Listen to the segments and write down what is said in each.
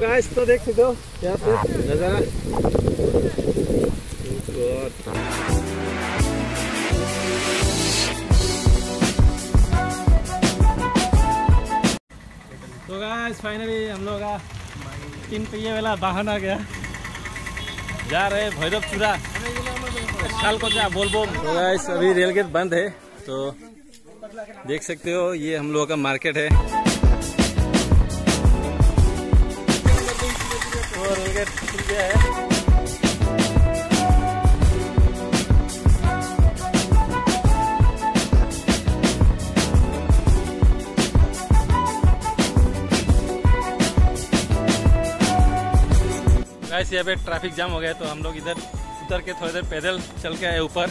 Guys तो देख सकते हो यहाँ पे नज़ारा। तो गाइस फाइनली हम लोग का तीन पहिए वाला वाहन आ गया। जा रहे भैरव चूरा साल को क्या बोल बोल। तो गाइस अभी रेल गेट बंद है तो देख सकते हो ये हम लोगों का मार्केट है। गाइस यहाँ पे ट्रैफ़िक जाम हो गया तो हम लोग इधर उतर के थोड़ी देर पैदल चल के आए ऊपर।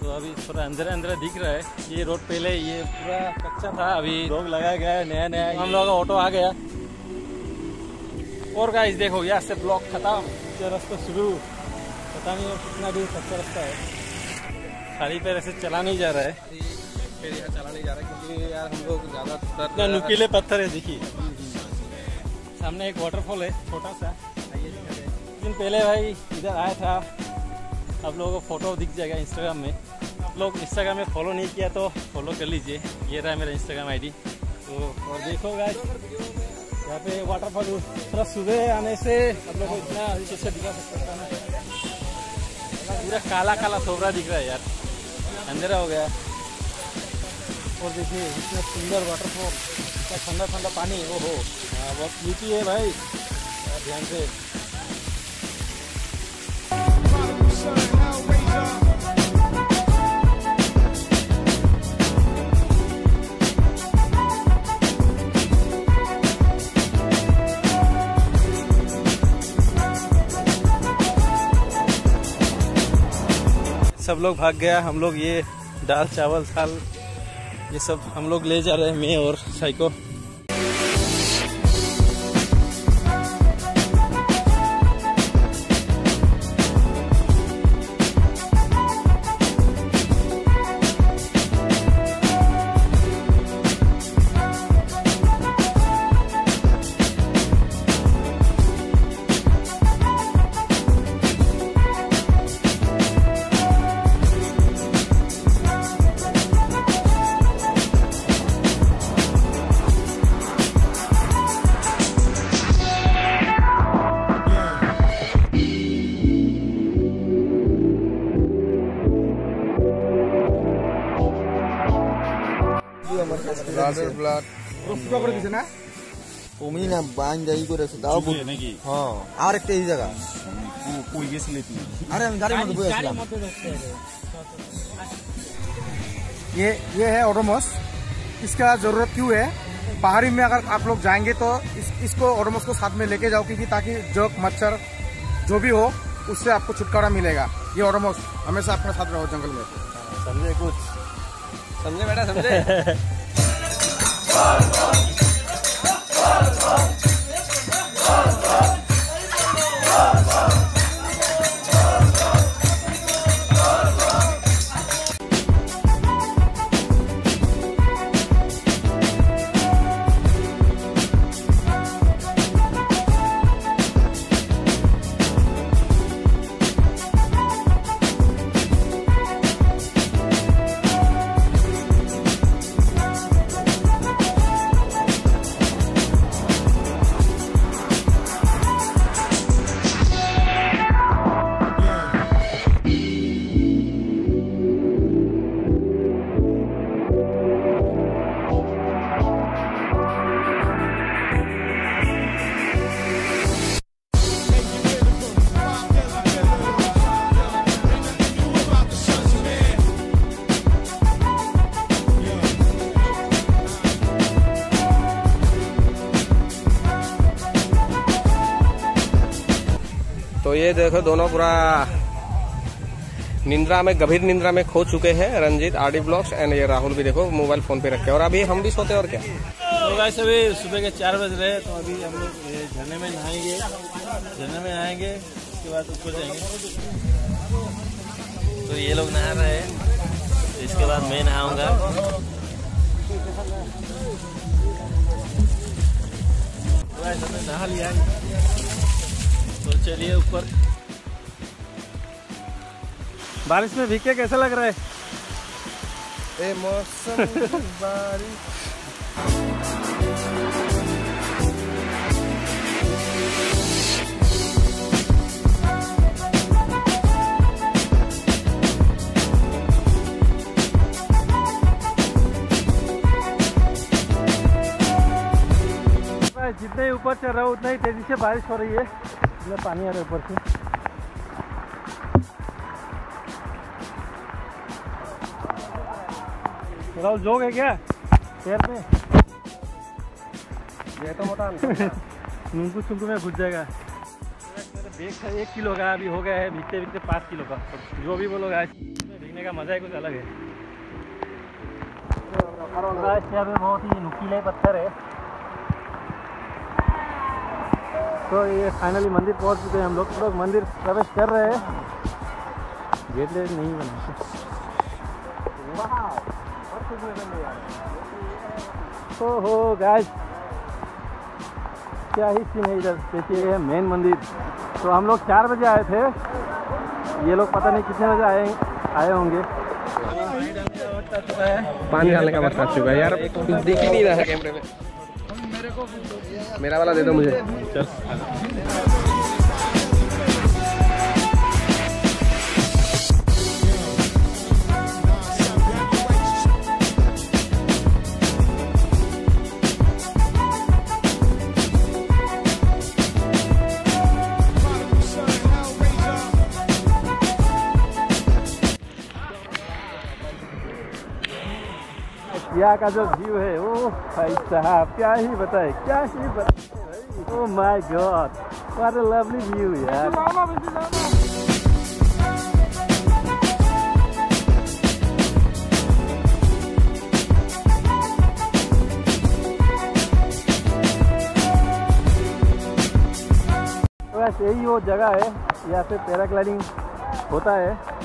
तो अभी थोड़ा अंदर अंदर दिख रहा है। ये रोड पहले ये पूरा कच्चा था अभी रोग लगाया गया है नया नया। हम लोग का ऑटो आ गया। और गाइस देखो यहाँ से ब्लॉक खत्म। रास्ता शुरू। पता नहीं और कितना दूर कच्चा रास्ता है। खाली पैर ऐसे चला नहीं जा रहा है। फिर यहाँ चला नहीं जा रहा क्योंकि यार हम लोग ज़्यादा नुकीले पत्थर है देखिए। सामने एक वाटरफॉल है छोटा सा। कुछ दिन पहले भाई इधर आया था। आप लोगों को फ़ोटो दिख जाएगा इंस्टाग्राम में। आप लोग इंस्टाग्राम में फॉलो नहीं किया तो फॉलो कर लीजिए। ये रहा मेरा इंस्टाग्राम आईडी तो और देखो गाइस यहाँ पे वाटरफॉल थोड़ा सुबह आने से आप लोग को इतना अच्छे से दिखा सकता है पूरा काला काला सोबरा दिख रहा है यार। अंधेरा हो गया। और देखिए, इतना सुंदर वाटरफॉल इतना ठंडा ठंडा पानी, ओहो। हाँ बहुत मीठी है भाई। ध्यान से सब लोग भाग गया, हम लोग ये दाल, चावल, थाल, ये सब हम लोग ले जा रहे हैं, मैं और साइको। ব্লাডের ব্লাড তুমি না বান যাই করেছে তাও বল- হ্যাঁ আর একটা এই জায়গা আরে আমি গাড়ির মধ্যে বসে আছিলাম ये ये है ओडोमोस इसका ज़रूरत क्यों है पहाड़ी में अगर आप लोग जाएंगे तो इस, इसको ओडोमोस को साथ में लेके जाओ क्योंकि ताकि जग मच्छर जो भी हो उससे आपको छुटकारा मिलेगा ये ओडोमोस हमेशा अपने साथ रहो जंगल में समझे कुछ समझे बेटा समझे भारत भारत भारत तो ये देखो दोनों पूरा निंद्रा में, गंभीर निंद्रा में खो चुके हैं रंजीत, आरडी ब्लॉक्स एंड ये राहुल भी देखो मोबाइल फ़ोन पे रखे और अभी हम भी सोते और क्या? तो अभी सुबह के चार बज रहे तो अभी हम लोग झरने में नहाएँगे। झरने में नहाएँगे, उसके बाद ऊपर जाएँगे। तो ये लोग नहा रहे हैं। इसके बाद मैं नहाऊँगा। तो नहा लिया। तो चलिए ऊपर। बारिश में भीग के कैसा लग रहा है? ए मौसम बारिश। जितने ही ऊपर चढ़ रहा हूँ उतना ही तेज़ी से बारिश हो रही है। इसमें पानी आ रहा है ऊपर से। राहुल जोग है क्या? पैर में ये तो मोटा नुंकू चुंकू में घुस जाएगा। मेरा बैग था एक किलो का अभी हो गया है भीगते भीगते पाँच किलो का। जो भी बोलो गाइस इसमें भीगने का मज़ा ही कुछ अलग है। पे बहुत ही नुकीले पत्थर है। तो ये फाइनली मंदिर पहुँच चुके हैं हम लोग। लोग मंदिर प्रवेश कर रहे हैं। गेट वेट नहीं बना। ओहो गाइस क्या ही सीन है इधर। देखिए ये मेन मंदिर। तो हम लोग चार बजे आए थे। ये लोग पता नहीं कितने बजे आए आए होंगे। पानी डालने का वक्त आ चुका है। यार दिख ही नहीं रहा है। कैमरे में मेरा वाला दे दो मुझे। यहाँ का जो व्यू है? ओ भाई साहब, क्या ही बताए, क्या ही बताए। ओ my God what a lovely view यार। बस यही वो जगह है, यहाँ पे पैराग्लाइडिंग होता है।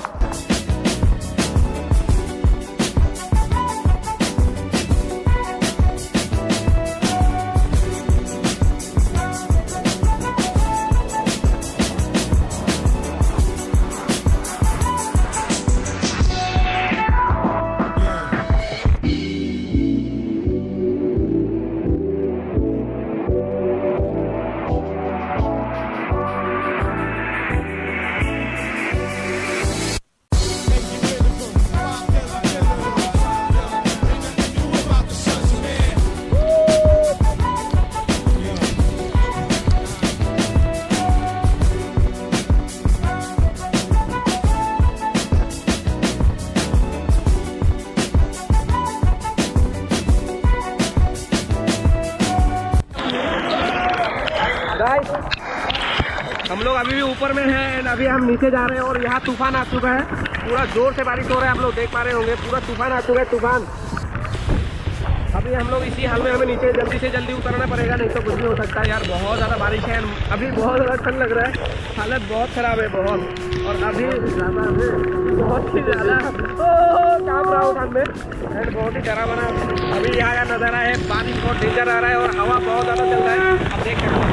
अभी भी ऊपर में है एंड अभी हम नीचे जा रहे हैं और यहाँ तूफ़ान आ चुका है। पूरा ज़ोर से बारिश हो रहा है, आप लोग देख पा रहे होंगे। पूरा तूफ़ान आ चुका है, तूफ़ान। अभी हम लोग इसी हाल में हमें नीचे जल्दी से जल्दी उतरना पड़ेगा, नहीं तो कुछ भी हो सकता है यार। बहुत ज़्यादा बारिश है। अभी बहुत ज़्यादा ठंड लग रहा है। हालत बहुत ख़राब है, बहुत। और अभी बहुत ही ज़्यादा। काम रहा हूँ एंड बहुत ही डरा बना अभी यहाँ का नज़ारा है, बारिश बहुत डेंजर आ रहा है और हवा बहुत ज़्यादा चल